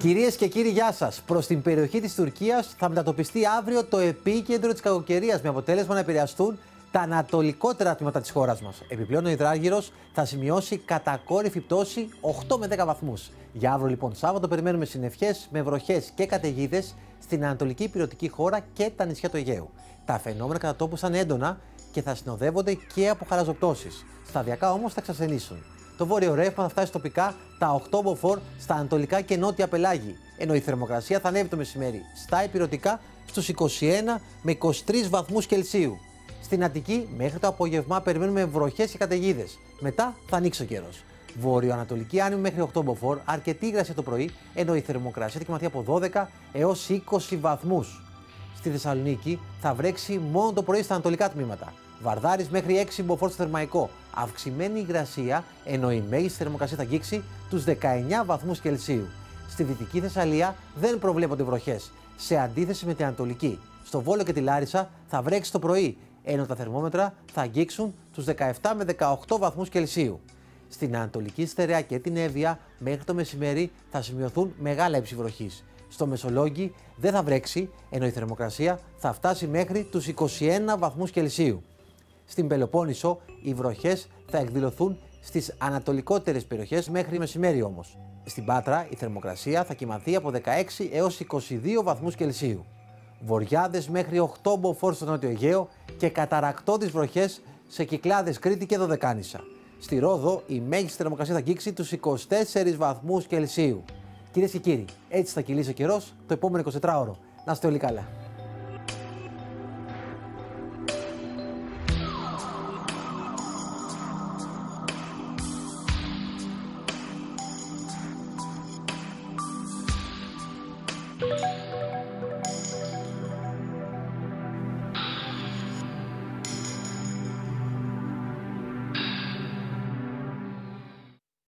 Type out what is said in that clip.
Κυρίες και κύριοι, γεια σας. Προς την περιοχή της Τουρκίας θα μετατοπιστεί αύριο το επίκεντρο της κακοκαιρίας με αποτέλεσμα να επηρεαστούν τα ανατολικότερα τμήματα της χώρας μας. Επιπλέον, ο υδράργυρος θα σημειώσει κατακόρυφη πτώση 8 με 10 βαθμούς. Για αύριο, λοιπόν, Σάββατο, περιμένουμε συννεφιές με βροχές και καταιγίδες στην ανατολική υπηρετική χώρα και τα νησιά του Αιγαίου. Τα φαινόμενα κατά τόπου θα είναι έντονα και θα συνοδεύονται και από χαραζοπτώσεις. Σταδιακά όμως θα εξασθενήσουν. Το βόρειο ρεύμα θα φτάσει τοπικά τα 8 μποφόρ στα ανατολικά και νότια πελάγη, ενώ η θερμοκρασία θα ανέβει το μεσημέρι στα υπηρετικά στους 21 με 23 βαθμούς Κελσίου. Στην Αττική, μέχρι το απόγευμα, περιμένουμε βροχές και καταιγίδες. Μετά θα ανοίξει ο καιρός. Βόρειο-ανατολική άνεμη μέχρι 8 μποφόρ, αρκετή υγρασία το πρωί, ενώ η θερμοκρασία θα κοιμαθεί από 12 έως 20 βαθμούς. Στη Θεσσαλονίκη θα βρέξει μόνο το πρωί στα ανατολικά τμήματα. Βαρδάρη μέχρι 6 μποφόρ στο θερμαϊκό. Αυξημένη υγρασία, ενώ η μέγιστη θερμοκρασία θα αγγίξει τους 19 βαθμούς Κελσίου. Στη δυτική Θεσσαλία δεν προβλέπονται βροχές, σε αντίθεση με την Ανατολική. Στο Βόλο και τη Λάρισα θα βρέξει το πρωί, ενώ τα θερμόμετρα θα αγγίξουν τους 17 με 18 βαθμούς Κελσίου. Στην Ανατολική Στερεά και την Εύβοια μέχρι το μεσημέρι θα σημειωθούν μεγάλα ύψη βροχής. Στο Μεσολόγγι δεν θα βρέξει, ενώ η θερμοκρασία θα φτάσει μέχρι τους 21 βαθμούς Κελσίου. Στην Πελοπόννησο οι βροχές θα εκδηλωθούν στις ανατολικότερες περιοχές μέχρι μεσημέρι όμως. Στην Πάτρα η θερμοκρασία θα κοιμαθεί από 16 έως 22 βαθμούς Κελσίου. Βοριάδες μέχρι 8 μποφόρ στο Νότιο Αιγαίο και καταρακτώδεις βροχές σε Κυκλάδες Κρήτη και Δωδεκάνησα. Στη Ρόδο η μέγιστη θερμοκρασία θα αγγίξει τους 24 βαθμούς Κελσίου. Κυρίες και κύριοι, έτσι θα κυλήσει ο καιρός το επόμενο 24ωρο. Να είστε όλοι καλά.